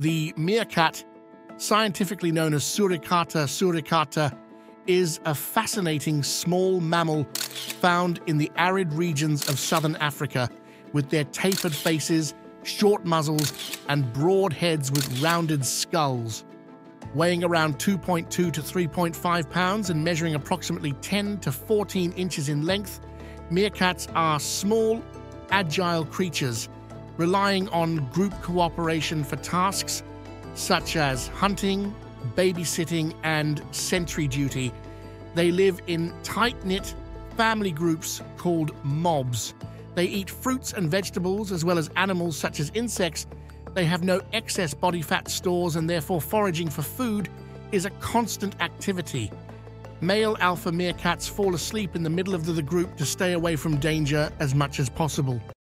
The meerkat, scientifically known as Suricata suricatta, is a fascinating small mammal found in the arid regions of southern Africa with their tapered faces, short muzzles, and broad heads with rounded skulls. Weighing around 2.2 to 3.5 pounds and measuring approximately 10 to 14 inches in length, meerkats are small, agile creatures relying on group cooperation for tasks such as hunting, babysitting, and sentry duty. They live in tight knit family groups called mobs. They eat fruits and vegetables as well as animals such as insects. They have no excess body fat stores and therefore foraging for food is a constant activity. Male alpha meerkats fall asleep in the middle of the group to stay away from danger as much as possible.